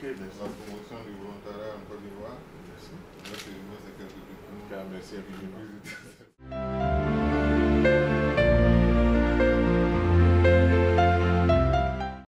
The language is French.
Ok, merci. la promotion du volontariat en Côte d'Ivoire. Merci. Moi, c'est moi, c'est quelque chose Ok, merci que je infiniment.